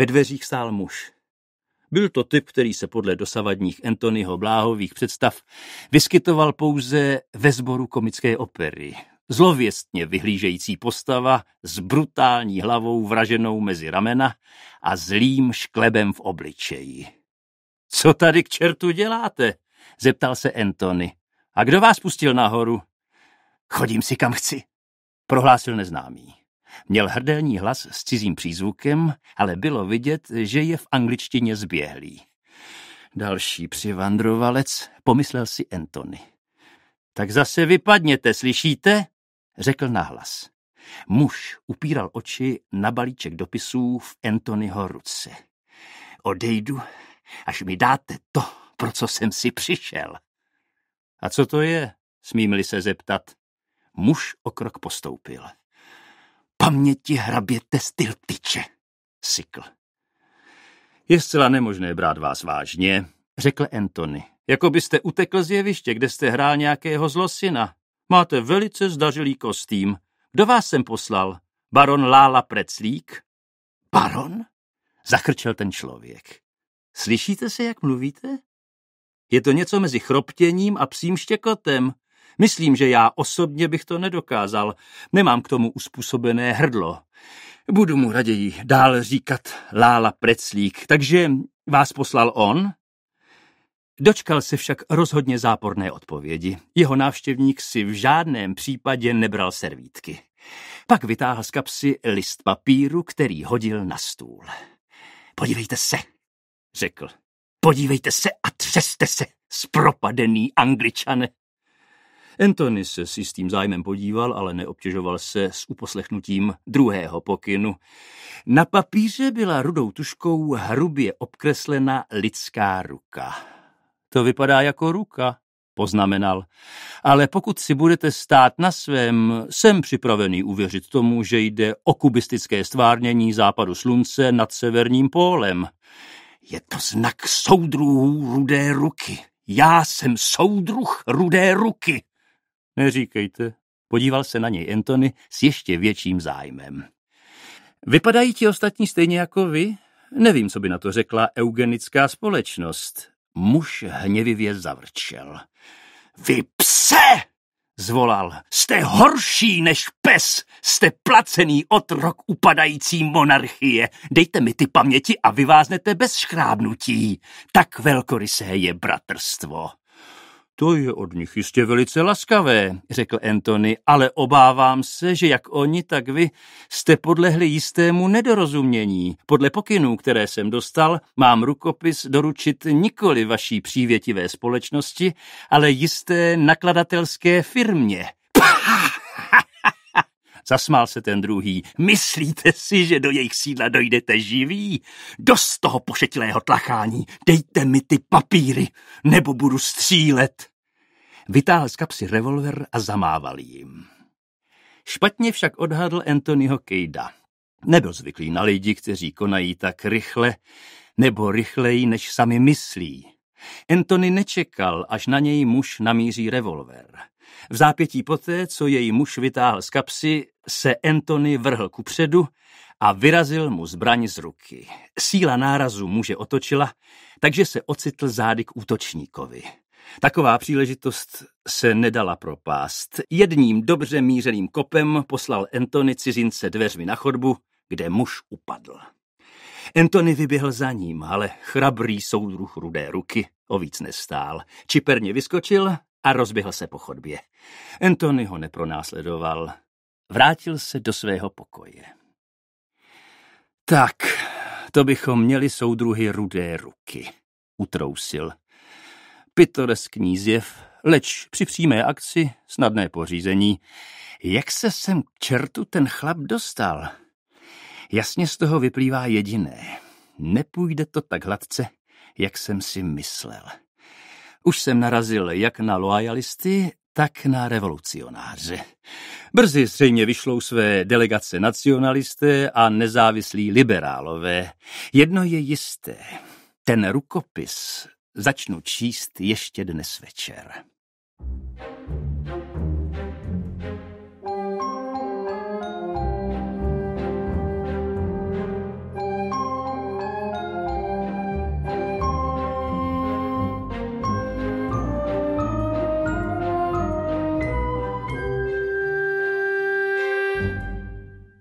Ve dveřích stál muž. Byl to typ, který se podle dosavadních Antonyho Bláhových představ vyskytoval pouze ve sboru komické opery. Zlověstně vyhlížející postava s brutální hlavou vraženou mezi ramena a zlým šklebem v obličeji. Co tady k čertu děláte? zeptal se Antony. A kdo vás pustil nahoru? Chodím si kam chci, prohlásil neznámý. Měl hrdelní hlas s cizím přízvukem, ale bylo vidět, že je v angličtině zběhlý. Další přivandrovalec, pomyslel si Antony. Tak zase vypadněte, slyšíte? Řekl nahlas. Muž upíral oči na balíček dopisů v Antonyho ruce. Odejdu, až mi dáte to, pro co jsem si přišel. A co to je? Smím-li se zeptat. Muž o krok postoupil. Paměti hraběte styl tyče, sykl. Je zcela nemožné brát vás vážně, řekl Anthony. Jako byste utekl z jeviště, kde jste hrál nějakého zlosina. Máte velice zdařilý kostým. Kdo vás sem poslal? Baron Lála Preclík? Baron? Zachrčel ten člověk. Slyšíte se, jak mluvíte? Je to něco mezi chroptěním a psím štěkotem. Myslím, že já osobně bych to nedokázal. Nemám k tomu uspůsobené hrdlo. Budu mu raději dál říkat Lála Preclík. Takže vás poslal on? Dočkal se však rozhodně záporné odpovědi. Jeho návštěvník si v žádném případě nebral servítky. Pak vytáhl z kapsy list papíru, který hodil na stůl. Podívejte se, řekl. Podívejte se a třeste se, spropadený angličane. Anthony se s jistým zájmem podíval, ale neobtěžoval se s uposlechnutím druhého pokynu. Na papíře byla rudou tuškou hrubě obkreslena lidská ruka. To vypadá jako ruka, poznamenal. Ale pokud si budete stát na svém, jsem připravený uvěřit tomu, že jde o kubistické stvárnění západu slunce nad severním pólem. Je to znak soudruhů rudé ruky. Já jsem soudruh rudé ruky. Neříkejte. Podíval se na něj Anthony s ještě větším zájmem. Vypadají ti ostatní stejně jako vy? Nevím, co by na to řekla eugenická společnost. Muž hněvivě zavrčel. Vy pse! Zvolal. Jste horší než pes! Jste placený otrok upadající monarchie! Dejte mi ty paměti a vyváznete bez škrábnutí. Tak velkorysé je bratrstvo. To je od nich jistě velice laskavé, řekl Anthony, ale obávám se, že jak oni, tak vy jste podlehli jistému nedorozumění. Podle pokynů, které jsem dostal, mám rukopis doručit nikoli vaší přívětivé společnosti, ale jisté nakladatelské firmě. Zasmál se ten druhý. Myslíte si, že do jejich sídla dojdete živí? Dost toho pošetilého tlachání. Dejte mi ty papíry, nebo budu střílet. Vytáhl z kapsy revolver a zamával jim. Špatně však odhadl Anthonyho Kejda. Nebyl zvyklý na lidi, kteří konají tak rychle, nebo rychleji, než sami myslí. Anthony nečekal, až na něj muž namíří revolver. V zápětí poté, co jej muž vytáhl z kapsy, se Anthony vrhl ku předu a vyrazil mu zbraň z ruky. Síla nárazu muže otočila, takže se ocitl zády k útočníkovi. Taková příležitost se nedala propást. Jedním dobře mířeným kopem poslal Antony cizince dveřmi na chodbu, kde muž upadl. Antony vyběhl za ním, ale chrabrý soudruh rudé ruky o víc nestál. Čiperně vyskočil a rozběhl se po chodbě. Antony ho nepronásledoval. Vrátil se do svého pokoje. Tak, to bychom měli soudruhy rudé ruky, utrousil pitoreskní zjev, leč při přímé akci snadné pořízení. Jak se sem k čertu ten chlap dostal? Jasně z toho vyplývá jediné. Nepůjde to tak hladce, jak jsem si myslel. Už jsem narazil jak na loajalisty, tak na revolucionáře. Brzy zřejmě vyšlou své delegace nacionalisté a nezávislí liberálové. Jedno je jisté. Ten rukopis začnu číst ještě dnes večer.